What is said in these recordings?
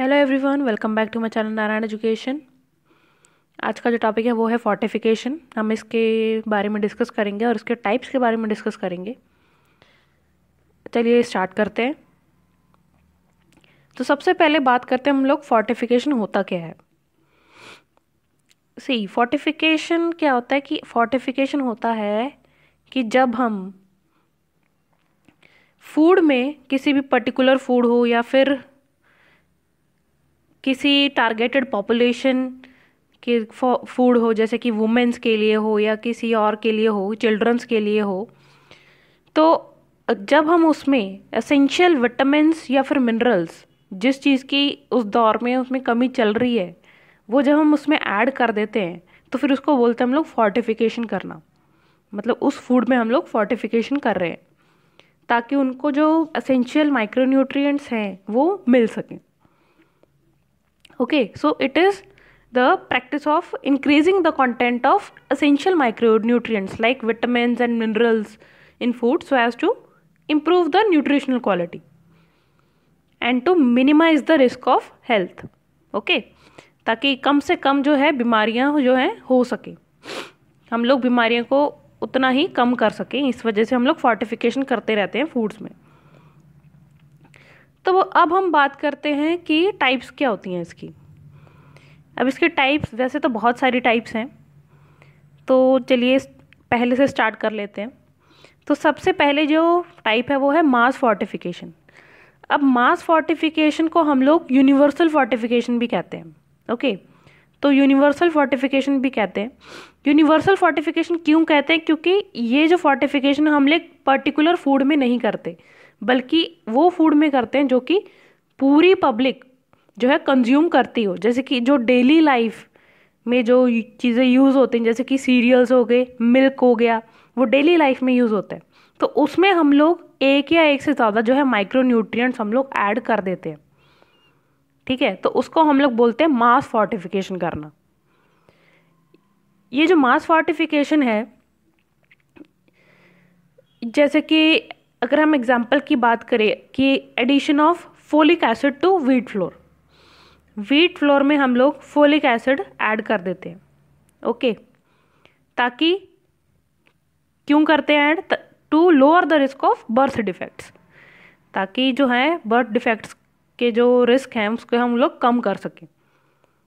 Hello everyone welcome back to my channel Narayan education आज का जो टॉपिक है वो है फोर्टिफिकेशन हम इसके बारे में डिस्कस करेंगे और इसके टाइप्स के बारे में डिस्कस करेंगे। चलिए स्टार्ट करते हैं। तो सबसे पहले बात करते हैं हम लोग फोर्टिफिकेशन होता क्या है। सी फोर्टिफिकेशन क्या होता है कि फोर्टिफिकेशन होता है कि जब हम फ़ूड में किसी भी पर्टिकुलर फ़ूड हो या फिर किसी टारगेटेड पॉपुलेशन के फ़ूड हो, जैसे कि वुमेंस के लिए हो या किसी और के लिए हो चिल्ड्रंस के लिए हो तो जब हम उसमें एसेंशियल विटामिन्स या फिर मिनरल्स जिस चीज़ की उस दौर में उसमें कमी चल रही है, वो जब हम उसमें ऐड कर देते हैं तो फिर उसको बोलते हैं हम लोग फोर्टिफिकेशन करना। मतलब उस फ़ूड में हम लोग फोर्टिफिकेशन कर रहे हैं, ताकि उनको जो असेंशियल माइक्रोन्यूट्रिएंट्स हैं, वो मिल सकें। Okay so it is the practice of increasing the content of essential micronutrients like vitamins and minerals in food so as to improve the nutritional quality and to minimize the risk of health okay ताकि कम से कम जो है बीमारियाँ जो हैं हो सके। हम लोग बीमारियों को उतना ही कम कर सकें, इस वजह से हम लोग फोर्टिफिकेशन करते रहते हैं फूड्स में। तो अब हम बात करते हैं कि टाइप्स क्या होती हैं इसकी। अब इसके टाइप्स वैसे तो बहुत सारी टाइप्स हैं। तो चलिए पहले से स्टार्ट कर लेते हैं। तो सबसे पहले जो टाइप है वो है मास फोर्टिफिकेशन अब मास फोर्टिफिकेशन को हम लोग यूनिवर्सल फोर्टिफिकेशन भी कहते हैं। ओके तो यूनिवर्सल फोर्टिफिकेशन भी कहते हैं। यूनिवर्सल फोर्टिफिकेशन क्यों कहते हैं? क्योंकि ये जो फोर्टिफिकेशन हम लोग पर्टिकुलर फ़ूड में नहीं करते। बल्कि वो फ़ूड में करते हैं जो कि पूरी पब्लिक जो है कंज्यूम करती हो। जैसे कि जो डेली लाइफ में जो चीज़ें यूज़ होती हैं, जैसे कि सीरियल्स हो गए मिल्क हो गया, वो डेली लाइफ में यूज़ होता है। तो उसमें हम लोग एक या एक से ज़्यादा जो है माइक्रो न्यूट्रिएंट्स हम लोग ऐड कर देते हैं। ठीक है? तो उसको हम लोग बोलते हैं मास फोर्टिफिकेशन करना। ये जो मास फोर्टिफिकेशन है, जैसे कि अगर हम एग्जांपल की बात करें कि addition of folic acid to wheat flour wheat flour में हम लोग फोलिक एसिड ऐड कर देते हैं ओके ताकि क्यों करते हैं add to lower the risk of birth defects ताकि जो है बर्थ डिफेक्ट्स के जो रिस्क हैं, उसको हम लोग कम कर सकें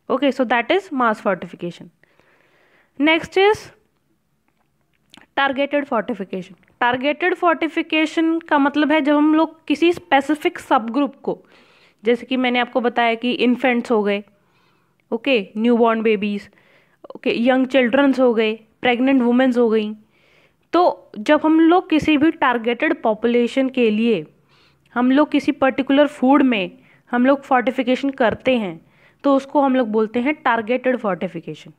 okay so that is mass fortification next is targeted fortification targeted fortification का मतलब है जब हम लोग किसी स्पेसिफिक सब ग्रुप को, जैसे कि मैंने आपको बताया कि इन्फेंट्स हो गए okay new born babies okay young childrens हो गए प्रेग्नेंट वुमेंस हो गई। तो जब हम लोग किसी भी टारगेटेड पॉपुलेशन के लिए, हम लोग किसी पर्टिकुलर फ़ूड में हम लोग फोर्टिफिकेशन करते हैं तो उसको हम लोग बोलते हैं targeted fortification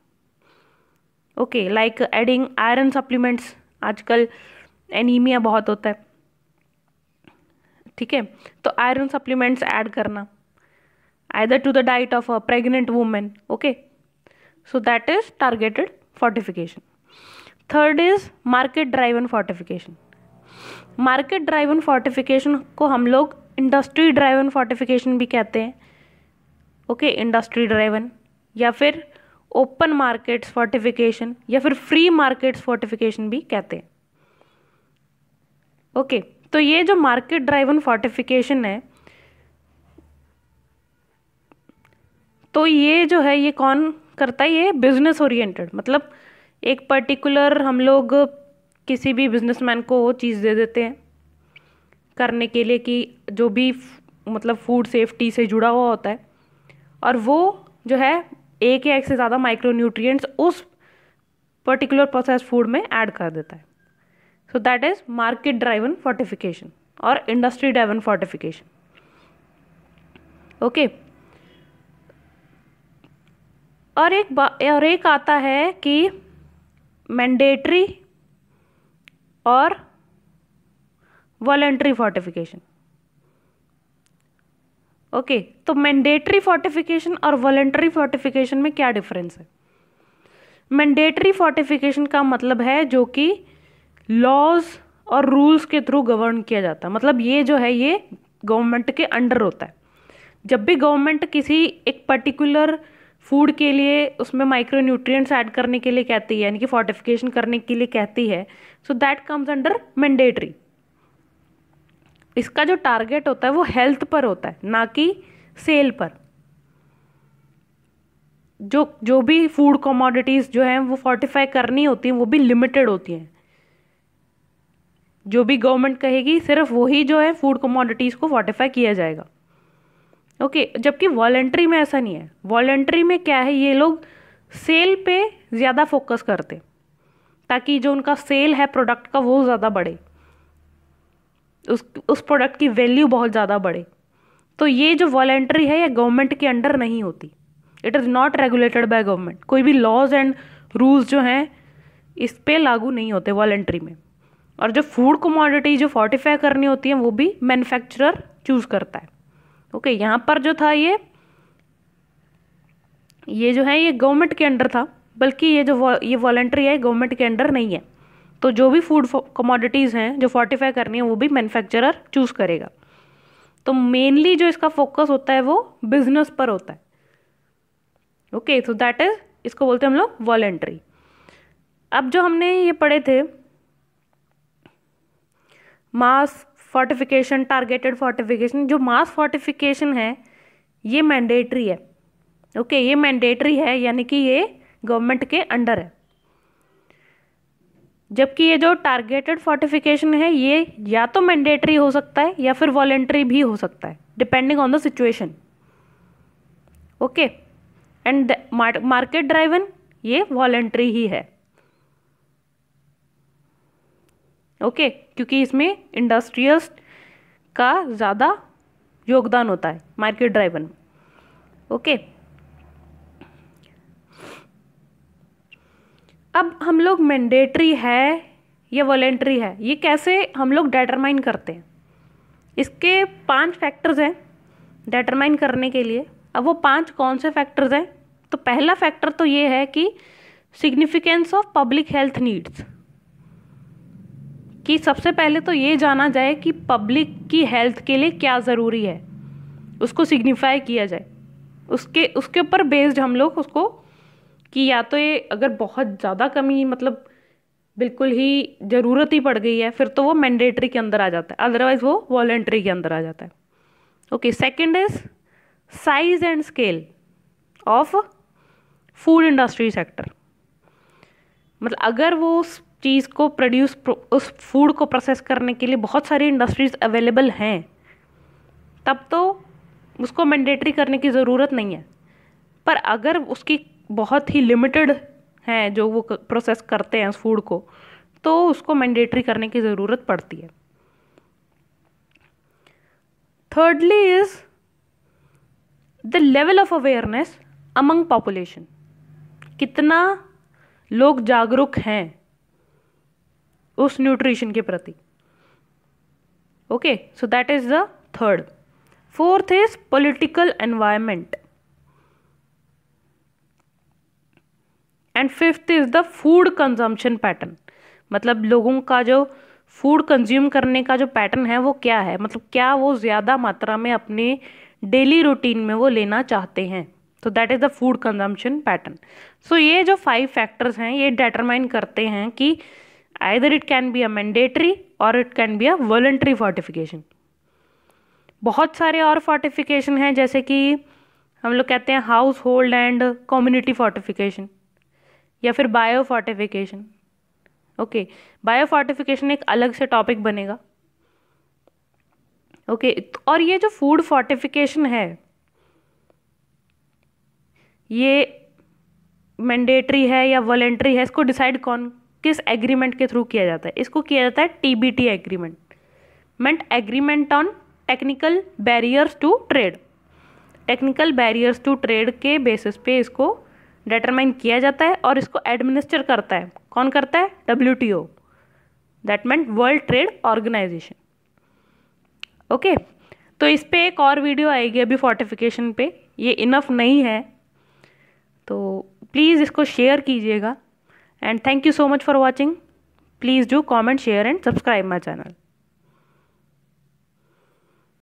okay like adding iron supplements आजकल एनीमिया बहुत होता है। ठीक है? तो आयरन सप्लीमेंट्स ऐड करना। Either to the diet of a pregnant women okay so that is targeted fortification third is market driven fortification market driven fortification को हम लोग इंडस्ट्री ड्राइवन फोर्टिफिकेशन भी कहते हैं ओके इंडस्ट्री ड्राइवन या फिर open markets fortification या फिर फ्री मार्केट्स फोर्टिफिकेशन भी कहते हैं। ओके तो ये जो मार्केट ड्राइवन फोर्टिफिकेशन है तो ये जो है, ये कौन करता है? ये बिज़नेस ओरिएंटेड मतलब एक पर्टिकुलर हम लोग किसी भी बिजनेसमैन को वो चीज़ दे देते हैं करने के लिए कि जो भी मतलब फ़ूड सेफ्टी से जुड़ा हुआ होता है और वो जो है, एक या एक से ज़्यादा माइक्रोन्यूट्रिएंट्स उस पर्टिकुलर प्रोसेस फ़ूड में ऐड कर देता है। So that is market driven fortification और इंडस्ट्री ड्राइवन फोर्टिफिकेशन ओके और एक और एक आता है कि मैंडेटरी और वॉलेंट्री फोर्टिफिकेशन ओके तो मैंडेटरी फोर्टिफिकेशन और वॉलेंट्री फोर्टिफिकेशन में क्या डिफरेंस है? मैंडेटरी फोर्टिफिकेशन का मतलब है जो कि लॉज और रूल्स के थ्रू गवर्न किया जाता है। मतलब ये जो है, ये गवर्नमेंट के अंडर होता है। जब भी गवर्नमेंट किसी एक पर्टिकुलर फ़ूड के लिए उसमें माइक्रो न्यूट्रिएंट्स ऐड करने के लिए कहती है, यानी कि फोर्टिफिकेशन करने के लिए कहती है so that comes under mandatory इसका जो टारगेट होता है, वो हेल्थ पर होता है, ना कि सेल पर। जो जो भी फ़ूड कमोडिटीज़ जो हैं, वो फोर्टिफाई करनी होती हैं, वो भी लिमिटेड होती हैं। जो भी गवर्नमेंट कहेगी, सिर्फ़ वही जो है फ़ूड कमोडिटीज़ को फोर्टिफाई किया जाएगा। ओके जबकि वॉलेंट्री में ऐसा नहीं है। वॉलेंट्री में क्या है, ये लोग सेल पे ज़्यादा फोकस करते, ताकि जो उनका सेल है प्रोडक्ट का वो ज़्यादा बढ़े। उस उस प्रोडक्ट की वैल्यू बहुत ज़्यादा बढ़े। तो ये जो वॉलेंट्री है, ये गवर्नमेंट के अंडर नहीं होती। It is not regulated by government कोई भी लॉज एंड रूल्स जो हैं, इस पर लागू नहीं होते वॉलेंट्री में। और जो फ़ूड कमोडिटी जो फोर्टिफाई करनी होती है वो भी मैन्युफैक्चरर चूज़ करता है। ओके okay, यहाँ पर जो था ये ये जो है ये गवर्नमेंट के अंडर था बल्कि ये जो ये वॉलेंट्री है गवर्नमेंट के अंडर नहीं है। तो जो भी फ़ूड कमोडिटीज़ हैं जो फोर्टिफाई करनी है वो भी मैन्युफैक्चरर चूज़ करेगा। तो मेनली जो इसका फोकस होता है वो बिज़नेस पर होता है। ओके सो दैट इज़ इसको बोलते हैं हम लोग वॉलेंट्री अब जो हमने ये पढ़े थे मास फोर्टिफिकेशन टारगेटेड फोर्टिफिकेशन जो मास फोर्टिफिकेशन है ये मैंडेटरी है। ओके okay, ये मैंडेटरी है यानी कि ये गवर्नमेंट के अंडर है। जबकि ये जो टारगेटेड फोर्टिफिकेशन है ये या तो मैंडेटरी हो सकता है या फिर वॉलेंट्री भी हो सकता है depending on the situation okay and market driven ये वॉलेंट्री ही है। ओके क्योंकि इसमें इंडस्ट्रियल्स का ज़्यादा योगदान होता है मार्केट ड्राइवन ओके अब हम लोग मैंडेटरी है या वॉलेंट्री है? ये कैसे हम लोग डेटरमाइन करते हैं? इसके पाँच फैक्टर्स हैं डेटरमाइन करने के लिए। अब वो पाँच कौन से फैक्टर्स हैं? तो पहला फैक्टर तो ये है कि significance of public health needs कि सबसे पहले तो ये जाना जाए कि पब्लिक की हेल्थ के लिए क्या ज़रूरी है। उसको सिग्निफाई किया जाए। उसके उसके ऊपर बेस्ड हम लोग उसको कि या तो ये अगर बहुत ज़्यादा कमी मतलब बिल्कुल ही ज़रूरत ही पड़ गई है, फिर तो वो मैंडेटरी के अंदर आ जाता है। अदरवाइज़ वो वॉल्ट्री के अंदर आ जाता है। Okay second is size and scale of food industry sector मतलब अगर वो चीज़ को प्रोड्यूस उस फ़ूड को प्रोसेस करने के लिए बहुत सारी इंडस्ट्रीज़ अवेलेबल हैं। तब तो उसको मैंडेटरी करने की ज़रूरत नहीं है। पर अगर उसकी बहुत ही लिमिटेड हैं जो वो प्रोसेस करते हैं उस फ़ूड को तो उसको मैंडेटरी करने की ज़रूरत पड़ती है। Thirdly is the level of awareness among population कितना लोग जागरूक हैं। उस न्यूट्रिशन के प्रति। Okay so that is the third fourth is political environment and fifth is the food consumption pattern मतलब लोगों का जो फ़ूड कंज्यूम करने का जो पैटर्न है, वो क्या है? मतलब क्या वो ज़्यादा मात्रा में अपने डेली रूटीन में वो लेना चाहते हैं? तो that is the food consumption pattern so ये जो फाइव फैक्टर्स हैं, ये डिटरमाइन करते हैं कि either it can be a mandatory और it can be a voluntary fortification बहुत सारे और फोर्टिफिकेशन हैं जैसे कि हम लोग कहते हैं household and community fortification या फिर bio fortification okay bio fortification एक अलग से टॉपिक बनेगा. ओके okay, और ये जो फ़ूड फोर्टिफिकेशन है ये मैंडेटरी है या वॉलेंट्री है इसको डिसाइड कौन किस एग्रीमेंट के थ्रू किया जाता है? इसको किया जाता है TBT agreement. Meant agreement on technical barriers to trade technical barriers to trade के बेसिस पे इसको डिटरमाइन किया जाता है और इसको एडमिनिस्टर करता है। कौन करता है? W T O that mean world trade organisation okay तो इस पर एक और वीडियो आएगी अभी फोर्टिफिकेशन पे। ये इनफ नहीं है। तो प्लीज़ इसको शेयर कीजिएगा। and thank you so much for watching. Please do comment share and subscribe my channel.